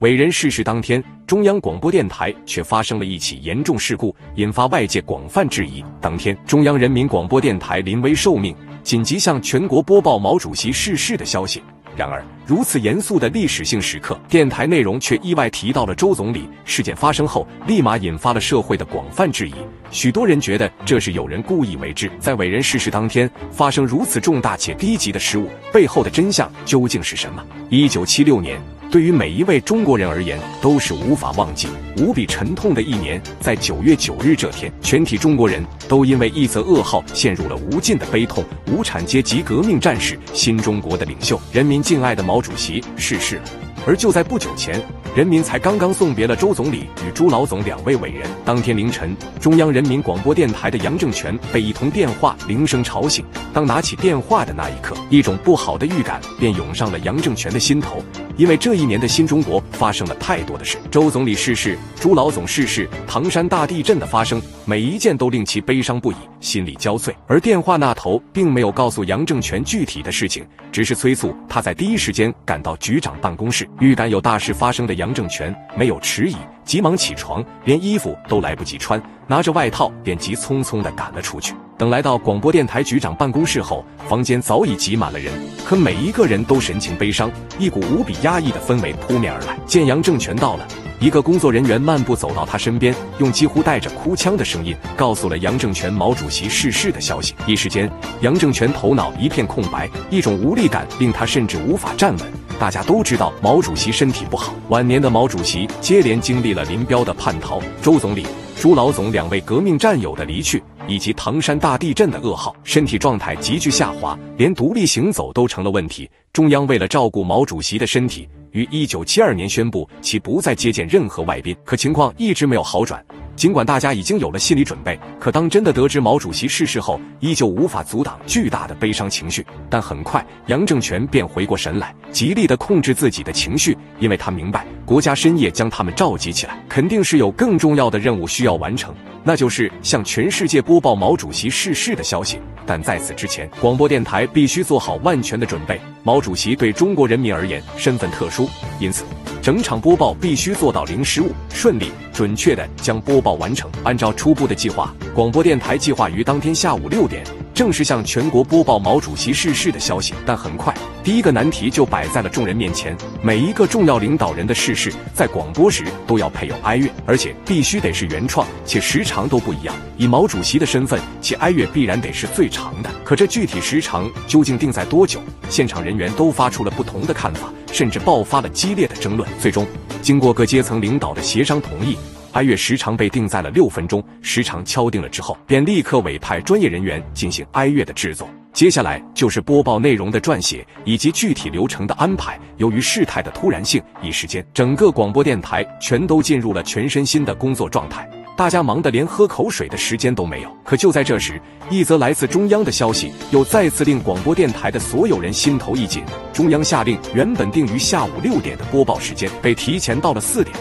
伟人逝世当天，中央广播电台却发生了一起严重事故，引发外界广泛质疑。当天，中央人民广播电台临危受命，紧急向全国播报毛主席逝世的消息。然而，如此严肃的历史性时刻，电台内容却意外提到了周总理。事件发生后，立马引发了社会的广泛质疑。许多人觉得这是有人故意为之。在伟人逝世当天发生如此重大且低级的失误，背后的真相究竟是什么？一九七六年。对于每一位中国人而言，都是无法忘记、无比沉痛的一年。在九月九日这天，全体中国人都因为一则噩耗陷入了无尽的悲痛。无产阶级革命战士、新中国的领袖、人民敬爱的毛主席逝世了。而就在不久前。人民才刚刚送别了周总理与朱老总两位伟人。当天凌晨，中央人民广播电台的杨正全被一通电话铃声吵醒。当拿起电话的那一刻，一种不好的预感便涌上了杨正全的心头，因为这一年的新中国发生了太多的事：周总理逝世、朱老总逝世、唐山大地震的发生，每一件都令其悲伤不已，心力交瘁。而电话那头并没有告诉杨正全具体的事情，只是催促他在第一时间赶到局长办公室。预感有大事发生的杨。正全没有迟疑，急忙起床，连衣服都来不及穿，拿着外套便急匆匆地赶了出去。等来到广播电台局长办公室后，房间早已挤满了人，可每一个人都神情悲伤，一股无比压抑的氛围扑面而来。见杨正全到了，一个工作人员漫步走到他身边，用几乎带着哭腔的声音告诉了杨正权毛主席逝世的消息。一时间，杨正权头脑一片空白，一种无力感令他甚至无法站稳。大家都知道毛主席身体不好，晚年的毛主席接连经历了林彪的叛逃、周总理、朱老总两位革命战友的离去，以及唐山大地震的噩耗，身体状态急剧下滑，连独立行走都成了问题。中央为了照顾毛主席的身体，于一九七二年宣布其不再接见任何外宾，可情况一直没有好转。尽管大家已经有了心理准备，可当真的得知毛主席逝世后，依旧无法阻挡巨大的悲伤情绪。但很快，杨正全便回过神来，极力的控制自己的情绪，因为他明白，国家深夜将他们召集起来，肯定是有更重要的任务需要完成，那就是向全世界播报毛主席逝世的消息。但在此之前，广播电台必须做好万全的准备。毛主席对中国人民而言身份特殊，因此。整场播报必须做到零失误，顺利准确的将播报完成。按照初步的计划，广播电台计划于当天下午六点正式向全国播报毛主席逝世的消息。但很快，第一个难题就摆在了众人面前：每一个重要领导人的逝世，在广播时都要配有哀乐，而且必须得是原创，且时长都不一样。以毛主席的身份，其哀乐必然得是最长的。可这具体时长究竟定在多久？现场人员都发出了不同的看法。甚至爆发了激烈的争论。最终，经过各阶层领导的协商同意，哀乐时长被定在了六分钟。时长敲定了之后，便立刻委派专业人员进行哀乐的制作。接下来就是播报内容的撰写以及具体流程的安排。由于事态的突然性，一时间整个广播电台全都进入了全身心的工作状态。大家忙得连喝口水的时间都没有。可就在这时，一则来自中央的消息又再次令广播电台的所有人心头一紧。中央下令，原本定于下午六点的播报时间被提前到了四点。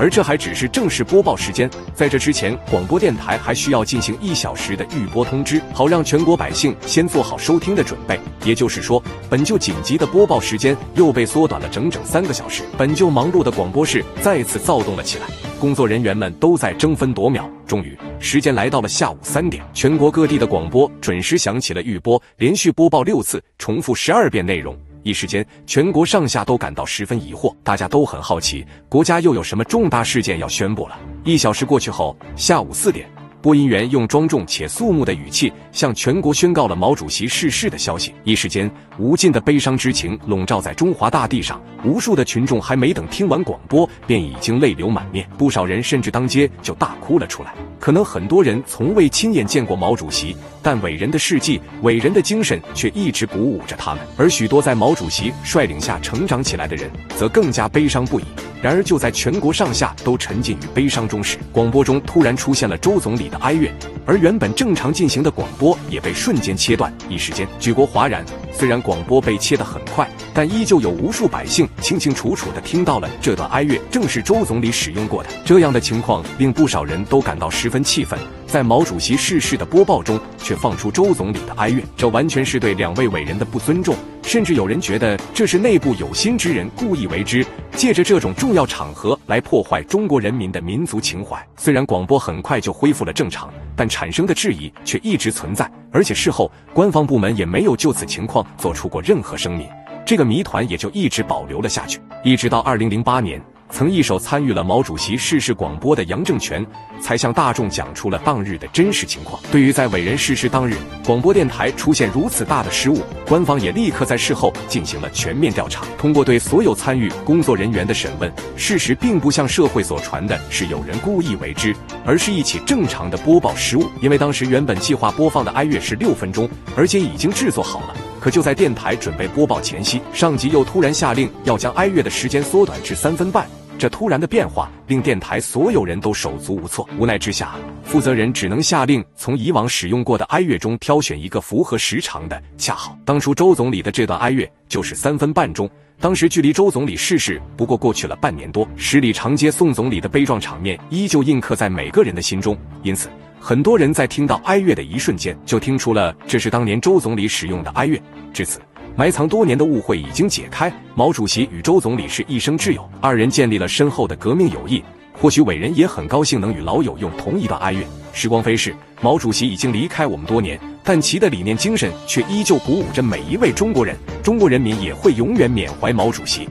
而这还只是正式播报时间，在这之前，广播电台还需要进行一小时的预播通知，好让全国百姓先做好收听的准备。也就是说，本就紧急的播报时间又被缩短了整整三个小时。本就忙碌的广播室再次躁动了起来，工作人员们都在争分夺秒。终于，时间来到了下午三点，全国各地的广播准时响起了预播，连续播报六次，重复十二遍内容。一时间，全国上下都感到十分疑惑，大家都很好奇，国家又有什么重大事件要宣布了。一小时过去后，下午四点。播音员用庄重且肃穆的语气向全国宣告了毛主席逝世的消息。一时间，无尽的悲伤之情笼罩在中华大地上。无数的群众还没等听完广播，便已经泪流满面，不少人甚至当街就大哭了出来。可能很多人从未亲眼见过毛主席，但伟人的事迹、伟人的精神却一直鼓舞着他们。而许多在毛主席率领下成长起来的人，则更加悲伤不已。然而，就在全国上下都沉浸于悲伤中时，广播中突然出现了周总理的哀乐，而原本正常进行的广播也被瞬间切断。一时间，举国哗然。虽然广播被切得很快，但依旧有无数百姓清清楚楚地听到了这段哀乐正是周总理使用过的。这样的情况令不少人都感到十分气愤。在毛主席逝世的播报中，却放出周总理的哀乐，这完全是对两位伟人的不尊重。甚至有人觉得这是内部有心之人故意为之，借着这种重要场合来破坏中国人民的民族情怀。虽然广播很快就恢复了正常，但产生的质疑却一直存在，而且事后官方部门也没有就此情况做出过任何声明，这个谜团也就一直保留了下去，一直到二零零八年。曾一手参与了毛主席逝世广播的杨正全，才向大众讲出了当日的真实情况。对于在伟人逝世当日广播电台出现如此大的失误，官方也立刻在事后进行了全面调查。通过对所有参与工作人员的审问，事实并不像社会所传的是有人故意为之，而是一起正常的播报失误。因为当时原本计划播放的哀乐是六分钟，而且已经制作好了。可就在电台准备播报前夕，上级又突然下令要将哀乐的时间缩短至三分半。这突然的变化令电台所有人都手足无措，无奈之下，负责人只能下令从以往使用过的哀乐中挑选一个符合时长的。恰好当初周总理的这段哀乐就是三分半钟，当时距离周总理逝世不过过去了半年多，十里长街送总理的悲壮场面依旧印刻在每个人的心中。因此，很多人在听到哀乐的一瞬间，就听出了这是当年周总理使用的哀乐。至此。埋藏多年的误会已经解开，毛主席与周总理是一生挚友，二人建立了深厚的革命友谊。或许伟人也很高兴能与老友用同一段哀乐。时光飞逝，毛主席已经离开我们多年，但其的理念精神却依旧鼓舞着每一位中国人。中国人民也会永远缅怀毛主席。